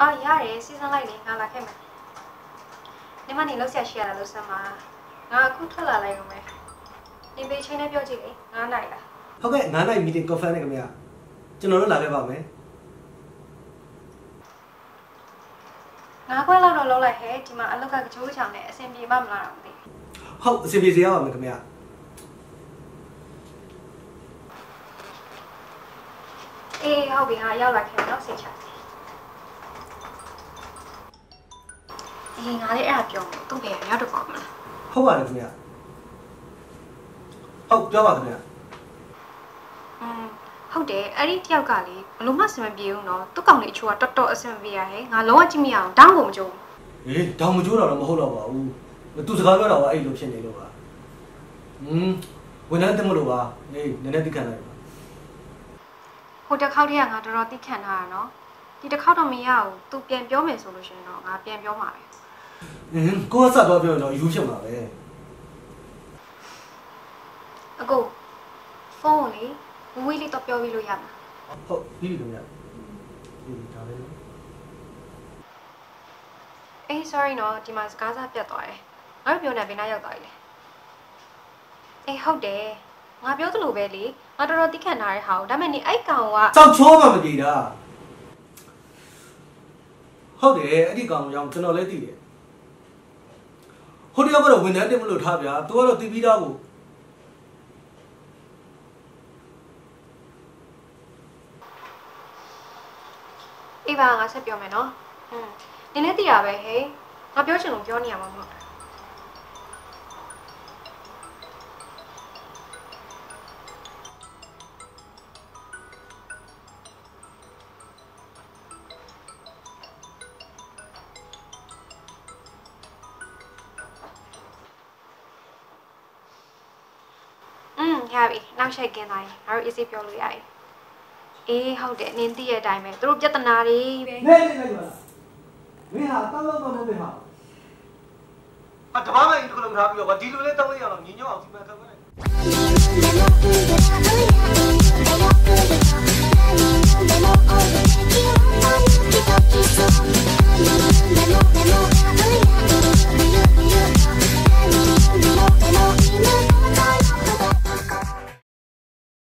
အော်ရတယ်စီစဉ်လိုက်လေငါလာခဲ့မယ်နေမနေလောက်ဆက်ရှိရတာလို့ဆက်မှာငါအခုထွက်လာလိုက်ရုံပဲနေပေးချင်းနဲ့ပြောကြည့်လေငါနိုင်လားဟုတ်ကဲ့9နိုင် meeting confirm နဲ့ခင်ဗျာကျွန်တော်တို့လာခဲ့ပါမယ်ငါခွဲလောက်တော့လောက်လိုက်ဟဲ့ဒီမှာအလုတ်ကကြိုးချောင်နဲ့အဆင်ပြေပါမလားတော့မသိဟုတ်အစီအပြေစီရပါမယ်ခင်ဗျာအေးဟုတ်ပြီငါရောက်လာခဲ့တော့စိတ်ချ အေးငါလည်းအဲ့ဒါပြောမယ်သူ့ဘယ်ရောက်တော့ပါမလား ဟုတ်ပါတယ်ခင်ဗျာဟုတ်ပြောပါခင်ဗျာ อืมဟုတ်တယ်အဲ့ဒီတယောက်ကလေဘလို့မှအဆင်မပြေဘူးနော်သူ့ကောင်လေးအချိုးကတော်တော်အဆင်မပြေရဟဲ့ငါလုံးဝကြည့်မရအောင်တောင်းကုန်မကြုံ ဟေးတောင်မကျိုးတော့တော့မဟုတ်တော့ပါဘူးသူစကားပြောတာကအဲ့လိုဖြစ်နေလို့ပါอืมဝန်ထမ်းတက်မလို့ပါဟေးနည်းနည်းသိခံလိုက်ပါ ဟိုတစ်ခေါက်တည်းကငါတော်တော်သိခံထားတာနော်ဒီတစ်ခေါက်တော့မရဘူးသူပြန်ပြောမယ်ဆိုလို့ရှိရင်တော့ငါပြန်ပြောမှာပဲ အင်းကိုကစတော့ပြောရင်တော့ယူဖြစ်မှာပဲအကိုဖုန်းကိုလေဝီဝီလေးတော့ပြောပြီးလို့ရမှာဟုတ်ပြီခင်ဗျာဒီဒါလေးနော်အေး sorry နော်ဒီမှာစကားစားပြတ်သွားတယ်ငါတို့ပြောနေဘယ်နာရောက်သွားပြီလဲအေးဟုတ်တယ်ငါပြောသလိုပဲလေငါတော်တော်သိခံထားတဲ့ဟာကိုဒါပေမဲ့နေအဲ့ကောင်ကစောက်ချောမှမတည်တာဟုတ်တယ်အဲ့ဒီကောင်ကြောင့်ကျွန်တော်လည်းသိတယ် ဟိုတယောက်ကတော့ဝန်ထမ်းတက်မလို့ထားဗျာသူကတော့တီးပြီးသားကိုအေးပါငါဆက်ပြောမယ်နော်ဟွန်းနင်းလည်းသိတာပဲဟေးငါပြောချင်လို့ပြောနေရမှာမဟုတ် ရပြီနောက်ရှိက်ကင်းသွားရင်ငါတို့ easy ပြောလို့ရပြီအေးဟုတ်တယ်နင်းသိရဲ့အတိုင်းပဲသူတို့ပြဿနာတွေပဲနေနေလိုက်ပါမင်းဟာတောင်းတော့တော့မင်းဟာအတဘာမှဒီကုလုံးထားပြီးတော့ဒီလိုလေးတောင်းလိုက်ရအောင်ညီညွတ်အောင်စီမံခန့်ခွဲလိုက်